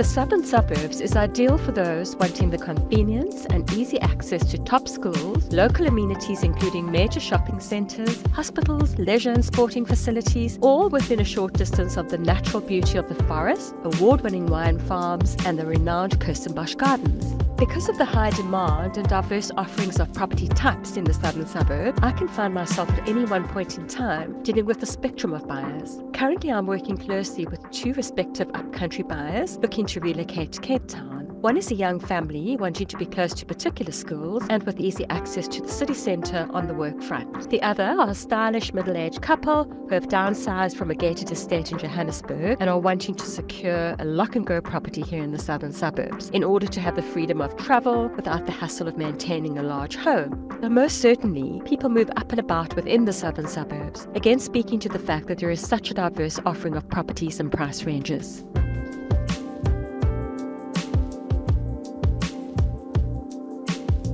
The southern suburbs is ideal for those wanting the convenience and easy access to top schools, local amenities including major shopping centres, hospitals, leisure and sporting facilities, all within a short distance of the natural beauty of the forest, award winning wine farms, and the renowned Kirstenbosch Gardens. Because of the high demand and diverse offerings of property types in the southern suburb, I can find myself at any one point in time dealing with a spectrum of buyers. Currently, I'm working closely with two respective upcountry buyers looking to relocate to Cape Town. One is a young family wanting to be close to particular schools and with easy access to the city centre on the work front. The other are a stylish middle aged couple who have downsized from a gated estate in Johannesburg and are wanting to secure a lock and go property here in the southern suburbs in order to have the freedom of travel without the hassle of maintaining a large home. Now, most certainly, people move up and about within the southern suburbs, again speaking to the fact that there is such a diverse offering of properties and price ranges.